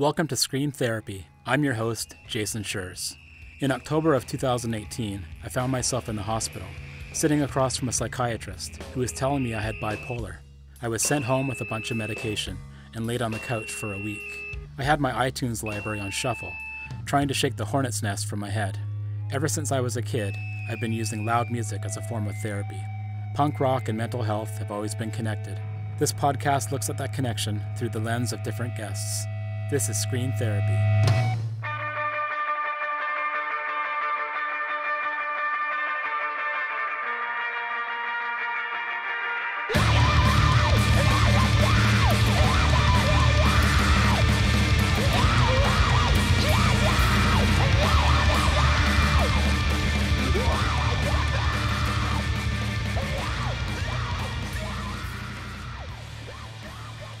Welcome to Scream Therapy. I'm your host, Jason Schreurs. In October of 2018, I found myself in the hospital, sitting across from a psychiatrist who was telling me I had bipolar. I was sent home with a bunch of medication and laid on the couch for a week. I had my iTunes library on shuffle, trying to shake the hornet's nest from my head. Ever since I was a kid, I've been using loud music as a form of therapy. Punk rock and mental health have always been connected. This podcast looks at that connection through the lens of different guests. This is Scream Therapy.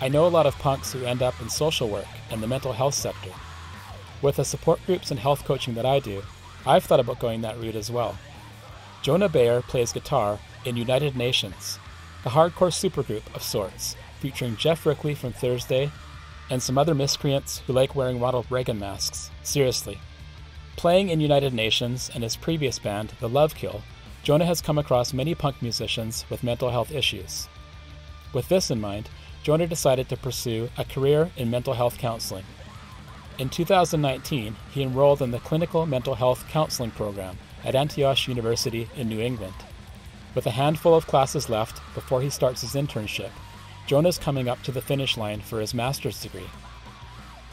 I know a lot of punks who end up in social work and the mental health sector. With the support groups and health coaching that I do, I've thought about going that route as well. Jonah Bayer plays guitar in United Nations, a hardcore supergroup of sorts, featuring Geoff Rickly from Thursday and some other miscreants who like wearing Ronald Reagan masks. Seriously. Playing in United Nations and his previous band, The Lovekill, Jonah has come across many punk musicians with mental health issues. With this in mind, Jonah decided to pursue a career in mental health counseling. In 2019, he enrolled in the Clinical Mental Health Counseling Program at Antioch University in New England. With a handful of classes left before he starts his internship, Jonah is coming up to the finish line for his master's degree.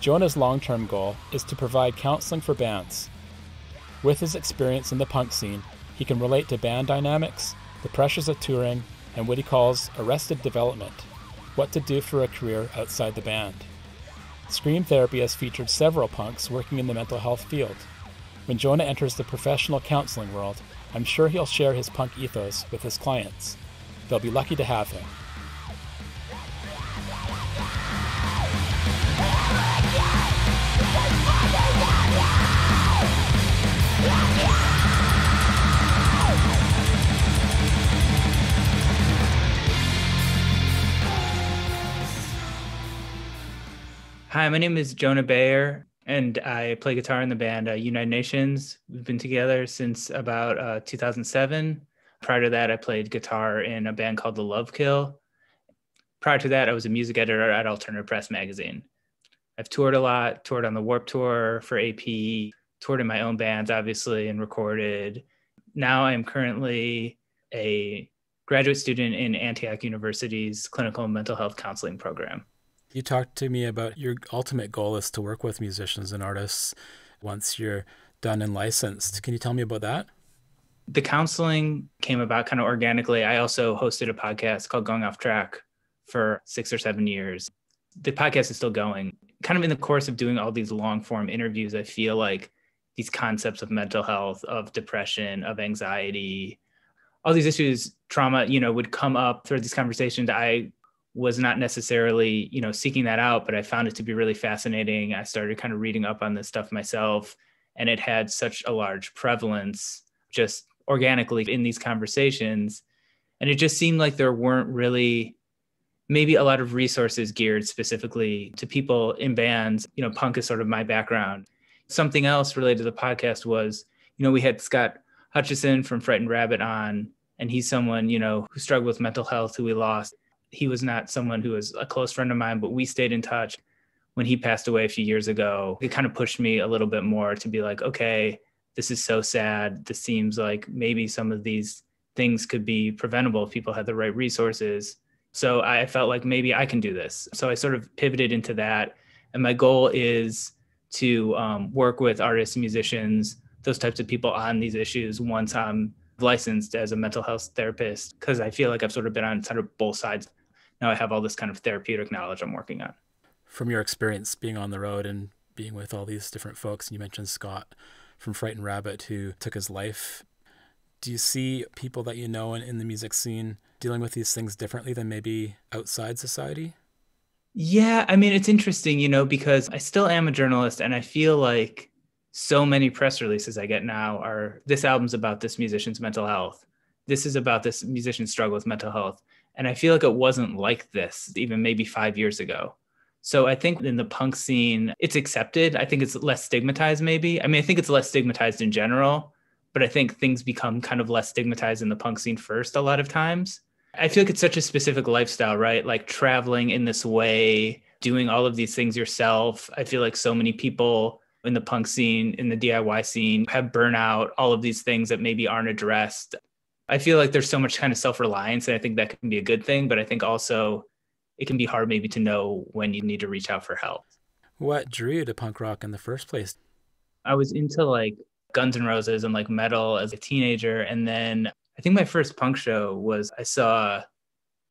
Jonah's long term goal is to provide counseling for bands. With his experience in the punk scene, he can relate to band dynamics, the pressures of touring, and what he calls arrested development what to do for a career outside the band. Scream Therapy has featured several punks working in the mental health field. When Jonah enters the professional counseling world, I'm sure he'll share his punk ethos with his clients. They'll be lucky to have him. Hi, my name is Jonah Bayer, and I play guitar in the band uh, United Nations. We've been together since about uh, 2007. Prior to that, I played guitar in a band called The Lovekill. Prior to that, I was a music editor at Alternative Press magazine. I've toured a lot, toured on the Warped Tour for AP, toured in my own bands, obviously, and recorded. Now I'm currently a graduate student in Antioch University's clinical mental health counseling program. You talked to me about your ultimate goal is to work with musicians and artists once you're done and licensed. Can you tell me about that? The counseling came about kind of organically. I also hosted a podcast called Going Off Track for six or seven years. The podcast is still going. Kind of in the course of doing all these long form interviews, I feel like these concepts of mental health, of depression, of anxiety, all these issues, trauma, you know, would come up through these conversations. I was not necessarily you know seeking that out but i found it to be really fascinating. I started kind of reading up on this stuff myself and it had such a large prevalence just organically in these conversations. And it just seemed like there weren't really maybe a lot of resources geared specifically to people in bands. You know punk is sort of my background. Something else related to the podcast was you know we had scott hutchison from frightened rabbit on and he's someone you know who struggled with mental health who we lost he was not someone who was a close friend of mine, but we stayed in touch when he passed away a few years ago. It kind of pushed me a little bit more to be like, okay, this is so sad. This seems like maybe some of these things could be preventable if people had the right resources. So I felt like maybe I can do this. So I sort of pivoted into that. And my goal is to um, work with artists, musicians, those types of people on these issues once I'm licensed as a mental health therapist, because I feel like I've sort of been on sort of both sides now I have all this kind of therapeutic knowledge I'm working on. From your experience being on the road and being with all these different folks, and you mentioned Scott from Frightened Rabbit who took his life. Do you see people that you know in, in the music scene dealing with these things differently than maybe outside society? Yeah, I mean, it's interesting, you know, because I still am a journalist and I feel like so many press releases I get now are this album's about this musician's mental health. This is about this musician's struggle with mental health. And I feel like it wasn't like this even maybe five years ago. So I think in the punk scene, it's accepted. I think it's less stigmatized, maybe. I mean, I think it's less stigmatized in general, but I think things become kind of less stigmatized in the punk scene first a lot of times. I feel like it's such a specific lifestyle, right? Like traveling in this way, doing all of these things yourself. I feel like so many people in the punk scene, in the DIY scene, have burnout, all of these things that maybe aren't addressed. I feel like there's so much kind of self reliance, and I think that can be a good thing. But I think also it can be hard maybe to know when you need to reach out for help. What drew you to punk rock in the first place? I was into like Guns N' Roses and like metal as a teenager. And then I think my first punk show was I saw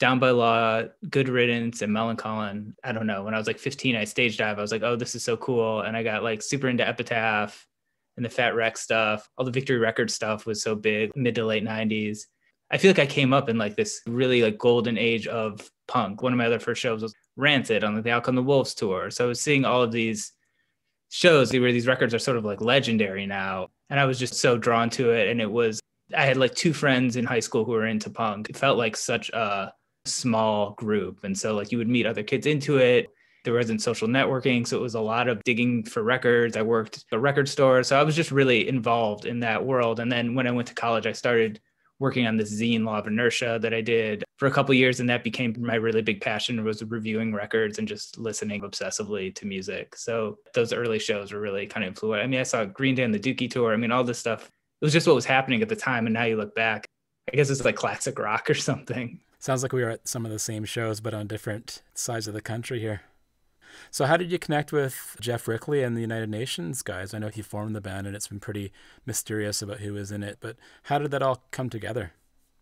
Down by Law, Good Riddance, and Millencolin. I don't know. When I was like 15, I stage dive. I was like, oh, this is so cool. And I got like super into Epitaph and the Fat Wreck stuff. All the Victory Record stuff was so big, mid to late 90s. I feel like I came up in like this really like golden age of punk. One of my other first shows was Rancid on the Out the Wolves tour. So I was seeing all of these shows where these records are sort of like legendary now. And I was just so drawn to it. And it was, I had like two friends in high school who were into punk. It felt like such a small group. And so, like, you would meet other kids into it. There wasn't social networking. So it was a lot of digging for records. I worked at a record store. So I was just really involved in that world. And then when I went to college, I started working on this zine law of inertia that i did for a couple years and that became my really big passion was reviewing records and just listening obsessively to music so those early shows were really kind of influential i mean i saw green day and the dookie tour i mean all this stuff it was just what was happening at the time and now you look back i guess it's like classic rock or something sounds like we were at some of the same shows but on different sides of the country here so, how did you connect with Geoff Rickly and the United Nations guys? I know he formed the band and it's been pretty mysterious about who was in it, but how did that all come together?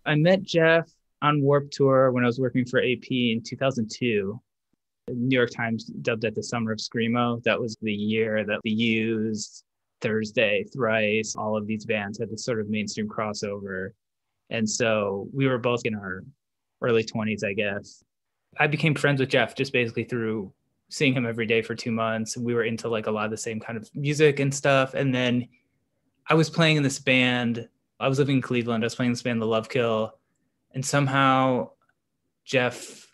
I met Geoff on Warped Tour when I was working for AP in 2002. The New York Times dubbed it the Summer of Screamo. That was the year that the Used, Thursday, Thrice, all of these bands had this sort of mainstream crossover. And so we were both in our early 20s, I guess. I became friends with Geoff just basically through seeing him every day for two months. We were into like a lot of the same kind of music and stuff. And then I was playing in this band. I was living in Cleveland. I was playing this band, The Lovekill. And somehow Geoff,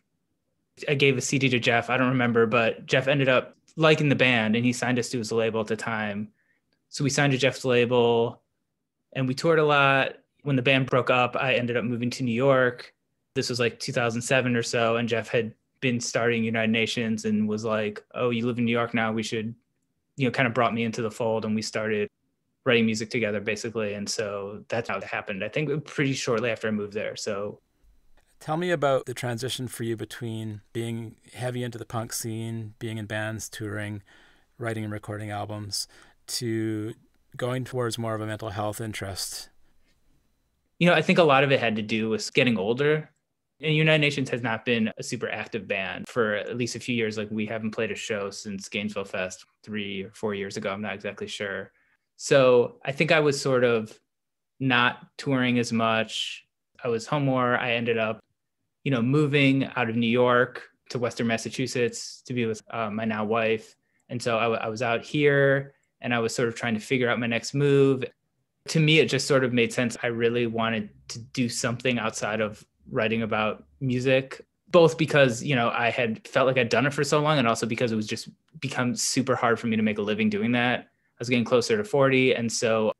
I gave a CD to Geoff. I don't remember, but Geoff ended up liking the band and he signed us to his label at the time. So we signed to Geoff's label and we toured a lot. When the band broke up, I ended up moving to New York. This was like 2007 or so. And Geoff had been starting United Nations and was like, "Oh, you live in New York now. We should," you know, kind of brought me into the fold, and we started writing music together, basically. And so that's how it happened. I think pretty shortly after I moved there. So, tell me about the transition for you between being heavy into the punk scene, being in bands, touring, writing and recording albums, to going towards more of a mental health interest. You know, I think a lot of it had to do with getting older and United Nations has not been a super active band for at least a few years. Like we haven't played a show since Gainesville Fest three or four years ago. I'm not exactly sure. So I think I was sort of not touring as much. I was home more. I ended up, you know, moving out of New York to Western Massachusetts to be with uh, my now wife. And so I, w- I was out here and I was sort of trying to figure out my next move. To me, it just sort of made sense. I really wanted to do something outside of writing about music both because you know i had felt like i'd done it for so long and also because it was just become super hard for me to make a living doing that. I was getting closer to 40 and so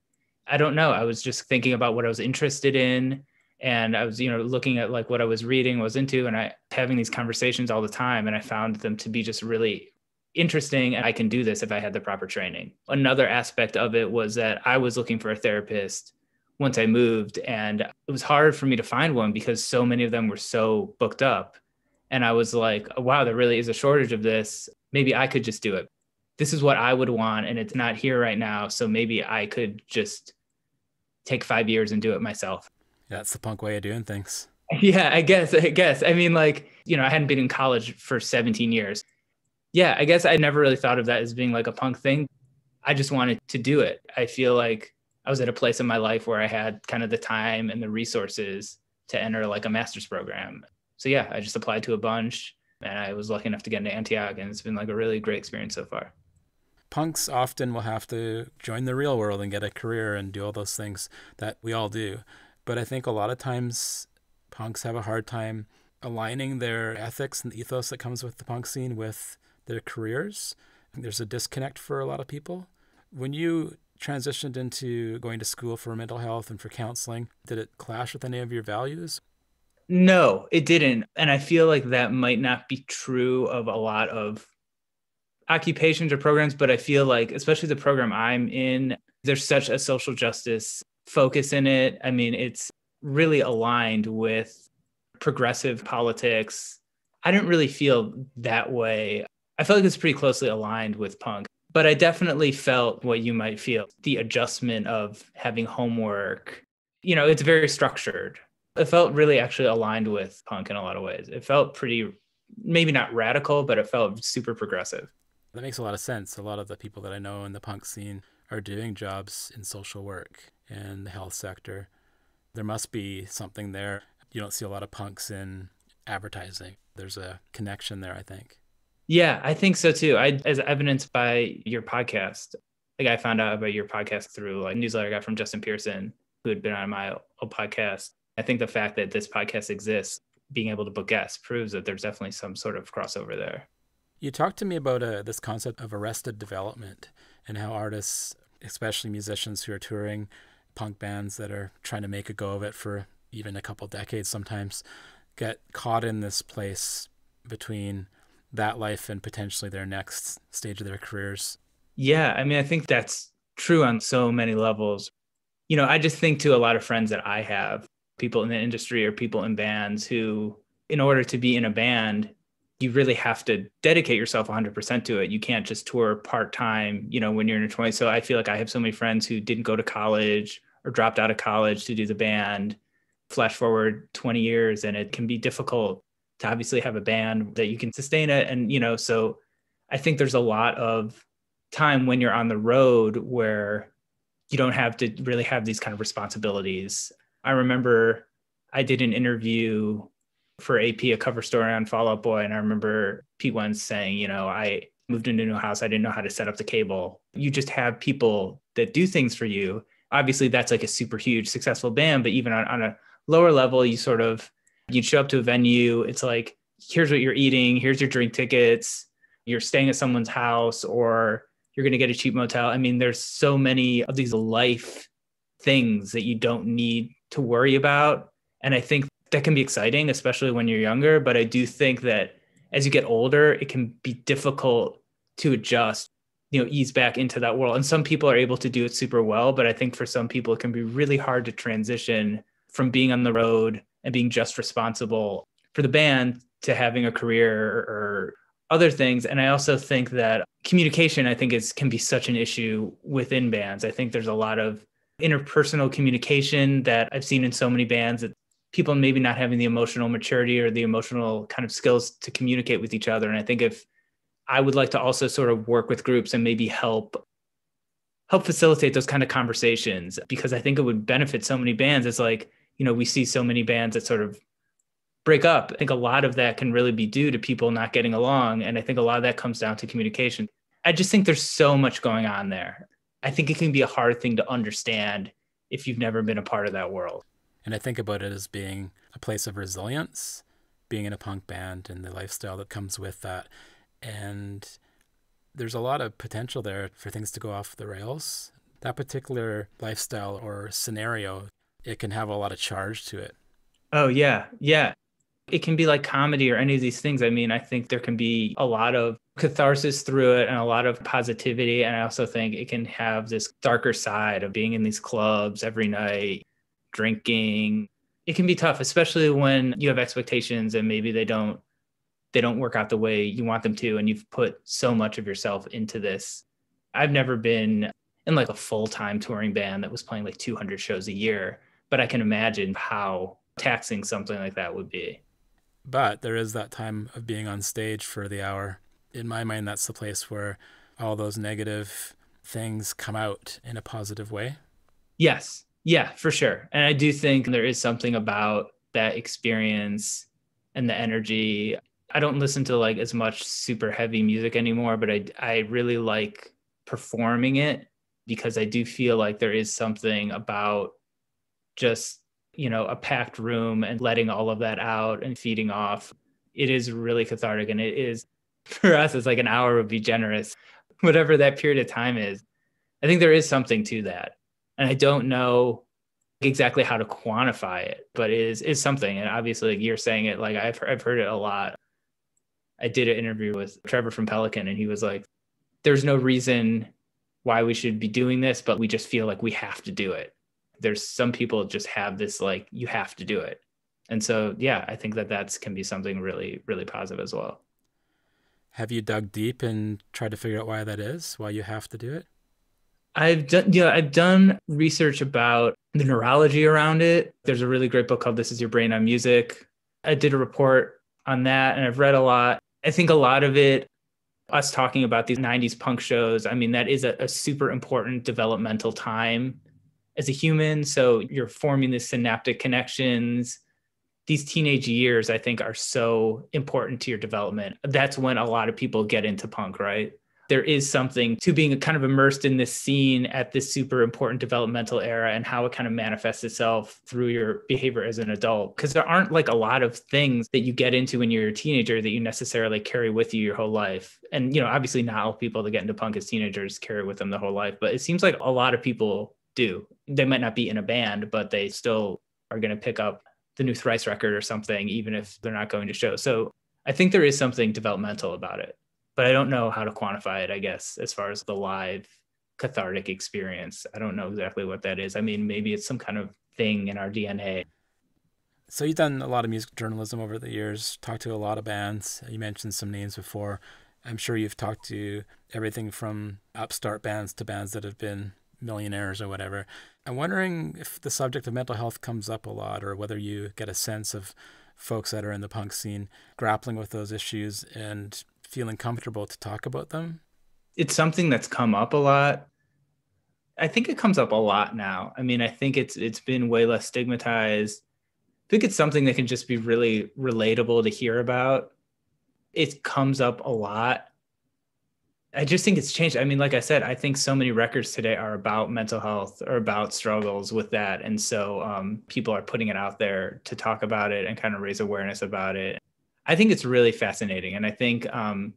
i don't know. I was just thinking about what i was interested in and i was you know looking at like what i was reading was into and i having these conversations all the time and i found them to be just really interesting and i can do this if i had the proper training. Another aspect of it was that i was looking for a therapist once I moved. And it was hard for me to find one because so many of them were so booked up. And I was like, wow, there really is a shortage of this. Maybe I could just do it. This is what I would want. And it's not here right now. So maybe I could just take five years and do it myself. That's the punk way of doing things. Yeah, I guess. I guess. I mean, like, you know, I hadn't been in college for 17 years. Yeah, I guess I never really thought of that as being like a punk thing. I just wanted to do it. I feel like I was at a place in my life where I had kind of the time and the resources to enter like a master's program. So yeah, I just applied to a bunch and I was lucky enough to get into Antioch and it's been like a really great experience so far. Punks often will have to join the real world and get a career and do all those things that we all do. But I think a lot of times punks have a hard time aligning their ethics and the ethos that comes with the punk scene with their careers. And there's a disconnect for a lot of people. When you transitioned into going to school for mental health and for counseling, did it clash with any of your values? No, it didn't. And I feel like that might not be true of a lot of occupations or programs, but I feel like, especially the program I'm in, there's such a social justice focus in it. I mean, it's really aligned with progressive politics. I didn't really feel that way. I felt like it's pretty closely aligned with punk, but I definitely felt what you might feel the adjustment of having homework. You know, it's very structured. It felt really actually aligned with punk in a lot of ways. It felt pretty, maybe not radical, but it felt super progressive. That makes a lot of sense. A lot of the people that I know in the punk scene are doing jobs in social work and the health sector. There must be something there. You don't see a lot of punks in advertising. There's a connection there, I think. Yeah, I think so too. I, as evidenced by your podcast, like I found out about your podcast through a newsletter I got from Justin Pearson, who had been on my old podcast. I think the fact that this podcast exists, being able to book guests, proves that there's definitely some sort of crossover there. You talked to me about uh, this concept of arrested development and how artists, especially musicians who are touring, punk bands that are trying to make a go of it for even a couple decades sometimes, get caught in this place between that life and potentially their next stage of their careers. Yeah, I mean, I think that's true on so many levels. You know, I just think to a lot of friends that I have, people in the industry or people in bands who, in order to be in a band, you really have to dedicate yourself 100% to it. You can't just tour part time, you know, when you're in your 20s. So I feel like I have so many friends who didn't go to college or dropped out of college to do the band. Flash forward 20 years, and it can be difficult to obviously have a band that you can sustain it. And, you know, so I think there's a lot of time when you're on the road where you don't have to really have these kind of responsibilities. I remember I did an interview for AP a cover story on Fall Out Boy, and I remember Pete Wentz saying, you know, I moved into a new house, I didn't know how to set up the cable. You just have people that do things for you. Obviously, that's like a super huge successful band, but even on, on a lower level, you sort of you'd show up to a venue. It's like, here's what you're eating, here's your drink tickets, you're staying at someone's house, or you're going to get a cheap motel. I mean, there's so many of these life things that you don't need to worry about. And I think that can be exciting, especially when you're younger. But I do think that as you get older, it can be difficult to adjust, you know, ease back into that world. And some people are able to do it super well. But I think for some people, it can be really hard to transition from being on the road and being just responsible for the band to having a career or other things and i also think that communication i think is can be such an issue within bands i think there's a lot of interpersonal communication that i've seen in so many bands that people maybe not having the emotional maturity or the emotional kind of skills to communicate with each other. And I think if I would like to also sort of work with groups and maybe help help facilitate those kind of conversations because I think it would benefit so many bands. It's like, you know, we see so many bands that sort of break up. I think a lot of that can really be due to people not getting along. And I think a lot of that comes down to communication. I just think there's so much going on there. I think it can be a hard thing to understand if you've never been a part of that world. And I think about it as being a place of resilience, being in a punk band and the lifestyle that comes with that. And there's a lot of potential there for things to go off the rails. That particular lifestyle or scenario, it can have a lot of charge to it. Oh, yeah. Yeah. It can be like comedy or any of these things. I mean, I think there can be a lot of catharsis through it and a lot of positivity. And I also think it can have this darker side of being in these clubs every night, drinking. It can be tough, especially when you have expectations and maybe they don't they don't work out the way you want them to and you've put so much of yourself into this. I've never been in like a full-time touring band that was playing like 200 shows a year, but I can imagine how taxing something like that would be. But there is that time of being on stage for the hour. In my mind, that's the place where all those negative things come out in a positive way. Yes. Yeah, for sure. And I do think there is something about that experience and the energy. I don't listen to like as much super heavy music anymore, but I I really like performing it because I do feel like there is something about just, you know, a packed room and letting all of that out and feeding off. It is really cathartic and it is for us, it's like an hour would be generous, whatever that period of time is. I think there is something to that. And I don't know exactly how to quantify it, but it is, is something. And obviously, like you're saying it, like I've, I've heard it a lot. I did an interview with Trevor from Pelican, and he was like, there's no reason why we should be doing this, but we just feel like we have to do it. There's some people just have this like, you have to do it. And so, yeah, I think that that's can be something really, really positive as well. Have you dug deep and tried to figure out why that is, why you have to do it? I've done, yeah, I've done research about the neurology around it. There's a really great book called This Is Your Brain on Music. I did a report on that and I've read a lot. I think a lot of it, us talking about these 90s punk shows, I mean, that is a, a super important developmental time as a human. So you're forming these synaptic connections. These teenage years, I think, are so important to your development. That's when a lot of people get into punk, right? there is something to being kind of immersed in this scene at this super important developmental era and how it kind of manifests itself through your behavior as an adult. Because there aren't like a lot of things that you get into when you're a teenager that you necessarily carry with you your whole life. And, you know, obviously not all people that get into punk as teenagers carry with them the whole life, but it seems like a lot of people do. They might not be in a band, but they still are going to pick up the new Thrice record or something, even if they're not going to show. So I think there is something developmental about it but I don't know how to quantify it, I guess, as far as the live cathartic experience. I don't know exactly what that is. I mean, maybe it's some kind of thing in our DNA. So you've done a lot of music journalism over the years, talked to a lot of bands. You mentioned some names before. I'm sure you've talked to everything from upstart bands to bands that have been millionaires or whatever. I'm wondering if the subject of mental health comes up a lot or whether you get a sense of folks that are in the punk scene grappling with those issues and feeling comfortable to talk about them? It's something that's come up a lot. I think it comes up a lot now. I mean, I think it's it's been way less stigmatized. I think it's something that can just be really relatable to hear about. It comes up a lot. I just think it's changed. I mean, like I said, I think so many records today are about mental health or about struggles with that. And so um, people are putting it out there to talk about it and kind of raise awareness about it. I think it's really fascinating. And I think, um,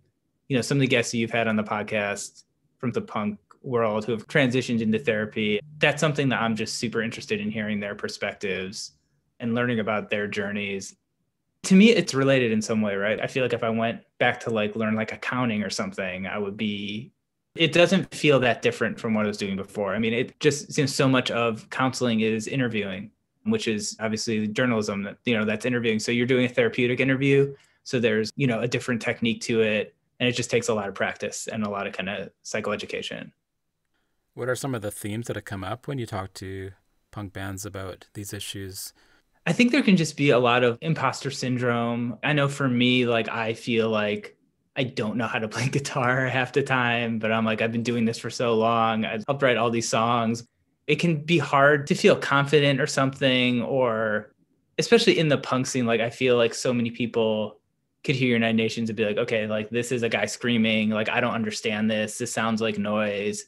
you know, some of the guests you've had on the podcast from the punk world who have transitioned into therapy, that's something that I'm just super interested in hearing their perspectives and learning about their journeys. To me, it's related in some way, right? I feel like if I went back to like learn like accounting or something, I would be it doesn't feel that different from what I was doing before. I mean, it just seems so much of counseling is interviewing which is obviously journalism that you know that's interviewing so you're doing a therapeutic interview so there's you know a different technique to it and it just takes a lot of practice and a lot of kind of psychoeducation what are some of the themes that have come up when you talk to punk bands about these issues i think there can just be a lot of imposter syndrome. I know for me like i feel like I don't know how to play guitar half the time, but I'm like, I've been doing this for so long. I've helped write all these songs. It can be hard to feel confident or something or especially in the punk scene like i feel like so many people could hear United Nations and be like okay like this is a guy screaming like i don't understand this. This sounds like noise.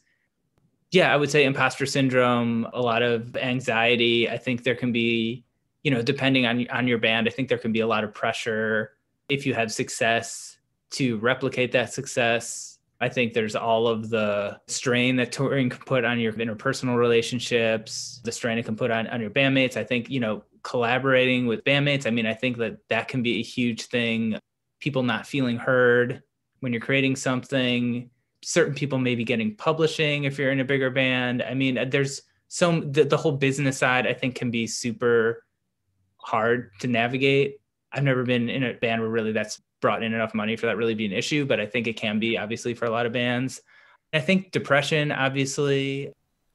Yeah i would say imposter syndrome a lot of anxiety. I think there can be you know depending on on your band i think there can be a lot of pressure if you have success to replicate that success I think there's all of the strain that touring can put on your interpersonal relationships, the strain it can put on, on your bandmates. I think, you know, collaborating with bandmates, I mean, I think that that can be a huge thing. People not feeling heard when you're creating something, certain people maybe getting publishing if you're in a bigger band. I mean, there's so the, the whole business side, I think, can be super hard to navigate. I've never been in a band where really that's brought in enough money for that really be an issue, but I think it can be obviously for a lot of bands. I think depression, obviously.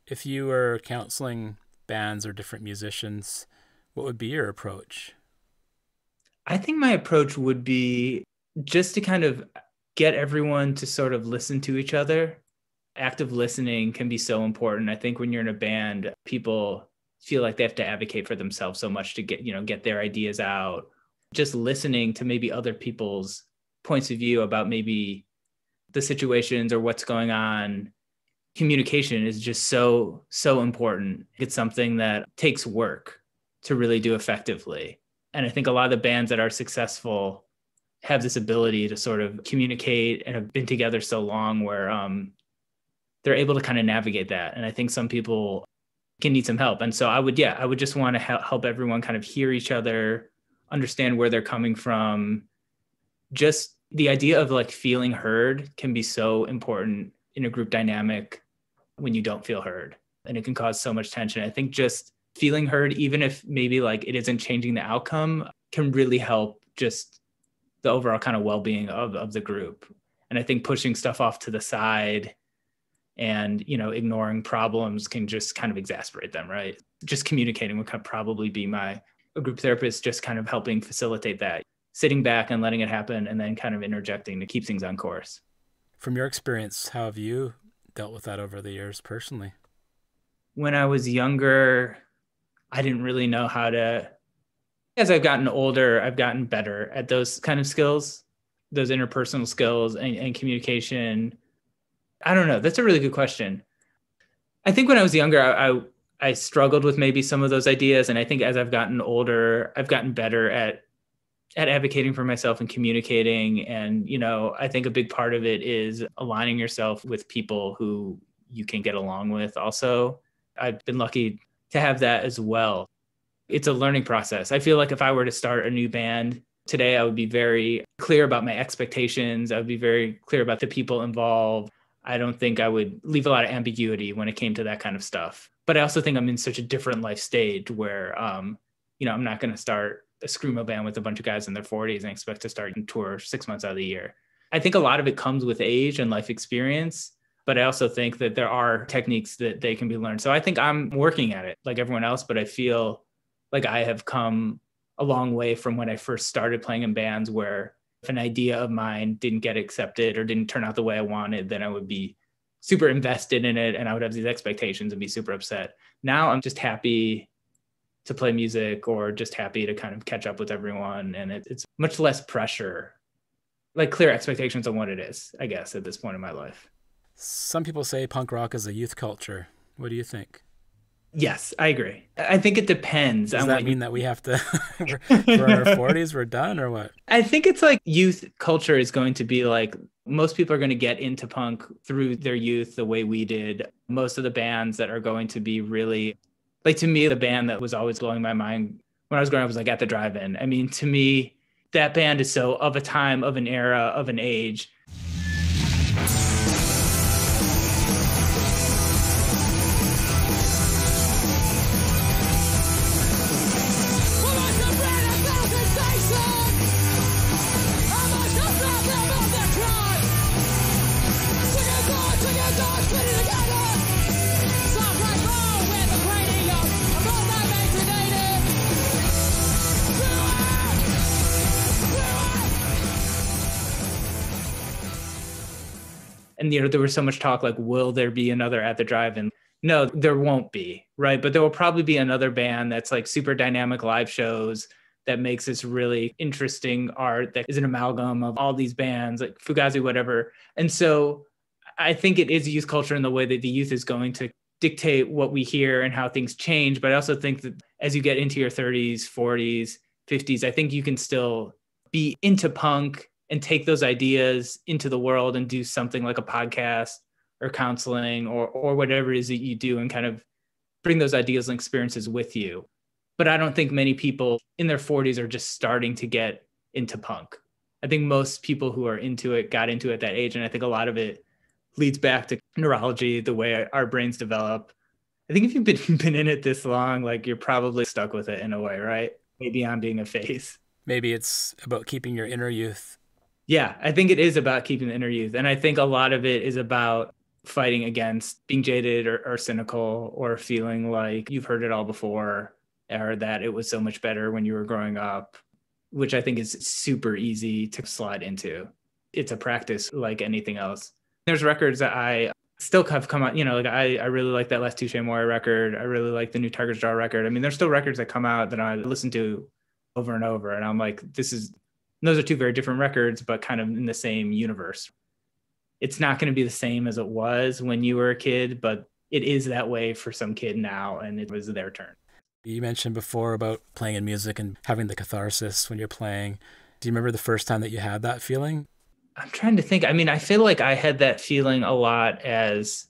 If you were counseling bands or different musicians, what would be your approach? I think my approach would be just to kind of get everyone to sort of listen to each other. Active listening can be so important. I think when you're in a band, people feel like they have to advocate for themselves so much to get, you know, get their ideas out. Just listening to maybe other people's points of view about maybe the situations or what's going on. Communication is just so so important. It's something that takes work to really do effectively. And i think a lot of the bands that are successful have this ability to sort of communicate and have been together so long where um, they're able to kind of navigate that. And I think some people can need some help. And so I would, yeah, I would just want to help everyone kind of hear each other, understand where they're coming from. Just the idea of like feeling heard can be so important in a group dynamic when you don't feel heard. And it can cause so much tension. I think just feeling heard, even if maybe like it isn't changing the outcome, can really help just the overall kind of well-being of, of the group. And I think pushing stuff off to the side and you know ignoring problems can just kind of exasperate them right? Just communicating would probably be my a group therapist just kind of helping facilitate that sitting back and letting it happen and then kind of interjecting to keep things on course. From your experience how have you dealt with that over the years personally? When i was younger i didn't really know how to as i've gotten older i've gotten better at those kind of skills those interpersonal skills and, and communication I don't know. That's a really good question. I think when I was younger, I, I, I struggled with maybe some of those ideas, and I think as I've gotten older, I've gotten better at at advocating for myself and communicating. And you know, I think a big part of it is aligning yourself with people who you can get along with. Also, I've been lucky to have that as well. It's a learning process. I feel like if I were to start a new band today, I would be very clear about my expectations. I would be very clear about the people involved I don't think I would leave a lot of ambiguity when it came to that kind of stuff. But I also think I'm in such a different life stage where, um, you know, I'm not going to start a screamo band with a bunch of guys in their 40s and expect to start and tour six months out of the year. I think a lot of it comes with age and life experience, but I also think that there are techniques that they can be learned. So I think I'm working at it like everyone else, but I feel like I have come a long way from when I first started playing in bands where if an idea of mine didn't get accepted or didn't turn out the way I wanted, then I would be super invested in it and I would have these expectations and be super upset. Now I'm just happy to play music or just happy to kind of catch up with everyone. And it, it's much less pressure, like clear expectations on what it is, I guess, at this point in my life. Some people say punk rock is a youth culture. What do you think? Yes, I agree. I think it depends. Does that mean you... that we have to, for our forties, we're done, or what? I think it's like youth culture is going to be like most people are going to get into punk through their youth, the way we did. Most of the bands that are going to be really, like to me, the band that was always blowing my mind when I was growing up was like at the drive-in. I mean, to me, that band is so of a time, of an era, of an age you know there was so much talk like will there be another at the drive-in? No there won't be right? But there will probably be another band that's like super dynamic live shows that makes this really interesting art that is an amalgam of all these bands like fugazi whatever. And so i think it is youth culture in the way that the youth is going to dictate what we hear and how things change. But i also think that as you get into your 30s 40s 50s i think you can still be into punk and take those ideas into the world and do something like a podcast or counseling or or whatever it is that you do and kind of bring those ideas and experiences with you. But I don't think many people in their 40s are just starting to get into punk. I think most people who are into it got into it at that age. And I think a lot of it leads back to neurology, the way our brains develop. I think if you've been, been in it this long, like you're probably stuck with it in a way, right? Maybe I'm being a phase. Maybe it's about keeping your inner youth yeah, I think it is about keeping the inner youth. And I think a lot of it is about fighting against being jaded or, or, cynical or feeling like you've heard it all before or that it was so much better when you were growing up, which I think is super easy to slide into. It's a practice like anything else. There's records that I still have come out, you know, like I, I really like that last Touche Amore record. I really like the new Tiger's Jaw record. I mean, there's still records that come out that I listen to over and over. And I'm like, this is those are two very different records, but kind of in the same universe. It's not going to be the same as it was when you were a kid, but it is that way for some kid now, and it was their turn. You mentioned before about playing in music and having the catharsis when you're playing. Do you remember the first time that you had that feeling? I'm trying to think. I mean, I feel like I had that feeling a lot as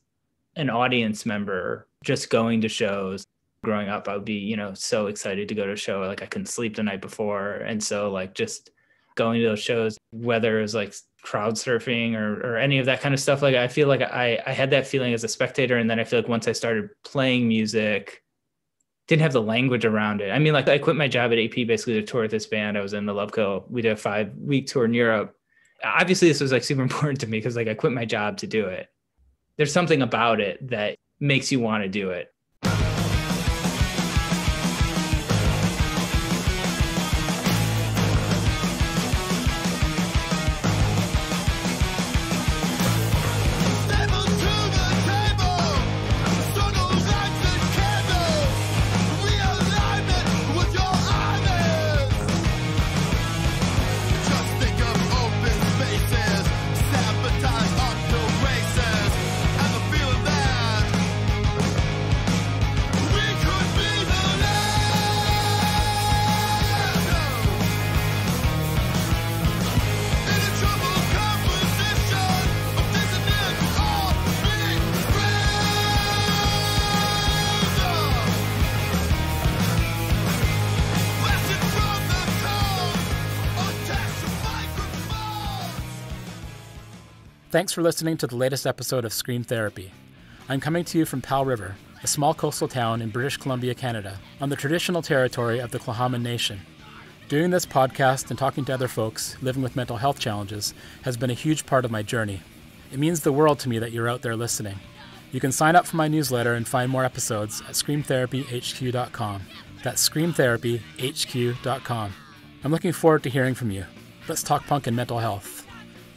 an audience member, just going to shows. Growing up, I would be, you know, so excited to go to a show. Like I couldn't sleep the night before. And so like just going to those shows, whether it was like crowd surfing or, or any of that kind of stuff, like I feel like I, I had that feeling as a spectator. And then I feel like once I started playing music, didn't have the language around it. I mean, like I quit my job at AP basically to tour with this band. I was in the Lovekill. We did a five week tour in Europe. Obviously, this was like super important to me because like I quit my job to do it. There's something about it that makes you want to do it. Thanks for listening to the latest episode of Scream Therapy. I'm coming to you from Powell River, a small coastal town in British Columbia, Canada, on the traditional territory of the Tla'amin Nation. Doing this podcast and talking to other folks living with mental health challenges has been a huge part of my journey. It means the world to me that you're out there listening. You can sign up for my newsletter and find more episodes at screamtherapyhq.com. That's screamtherapyhq.com. I'm looking forward to hearing from you. Let's talk punk and mental health.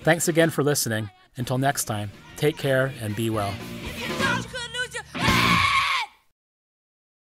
Thanks again for listening until next time, take care and be well.